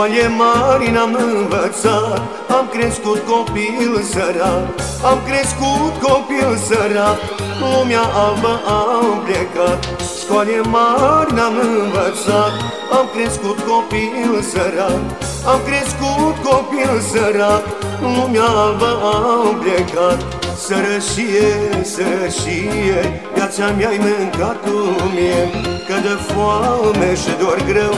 Școale mari n-am învățat. Am crescut copil sărac. Am crescut copil sărac. Lumea albă am plecat. Școale mari n-am învățat. Am crescut copil sărac. Am crescut copil sărac. Lumea albă am plecat. Sărășie, sărășie Viața mea-ai mâncat-o mie. Că de foame și dor greu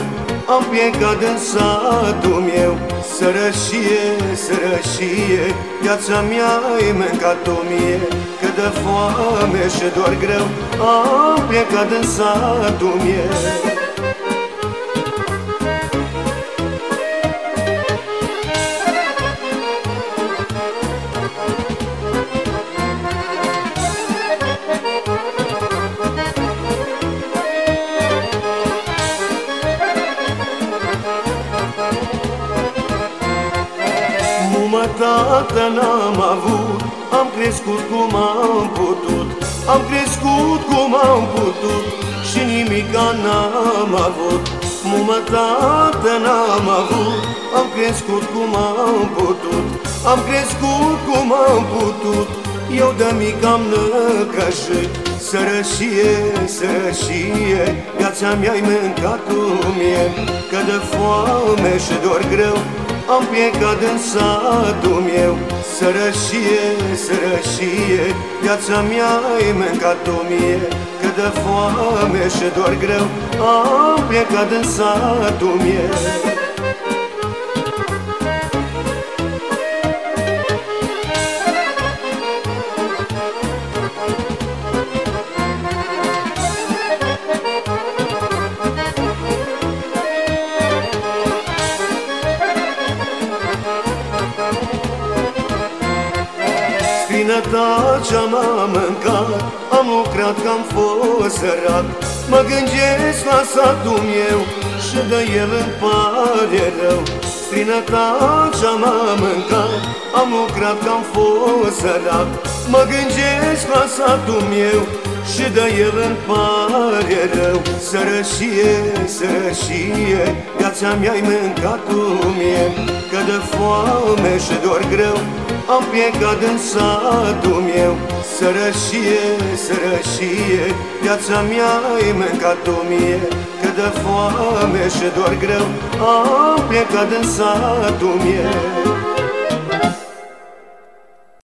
am plecat în satul meu. Sărășie, sărășie Viața mea e mâncat-o mie. Că de foame și dor greu. Am plecat în satul meu tată n-am avut. Am crescut cum am putut. Am crescut cum am putut Și nimica n-am avut. Mumă tată n-am avut. Am crescut cum am putut. Am crescut cum am putut. Eu de mic am năcășit Sărășie, sărășie Viața mea-i mâncat-o mie Că de foame și dor greu am plecat în satul meu. Sărășie, sărășie Viața mea e mâncat-o mie. Că de foame și dor greu Am plecat în satul meu Străinătatea m-a mâncat Am lucrat că am fost sărac. Mă gândesc la satul meu Și de el îmi pare rău. Străinătatea m-a mâncat Am lucrat că am fost sărac. Mă gândesc la satul meu și de el îmi pare rău. Sărășie, sărășie Viața mea-i mâncat-o mie Că de foame și dor greu am plecat în satul meu. Sărășie, sărășie Viața mea e mâncat-o mie. Că de foame și dor greu Am plecat în satul meu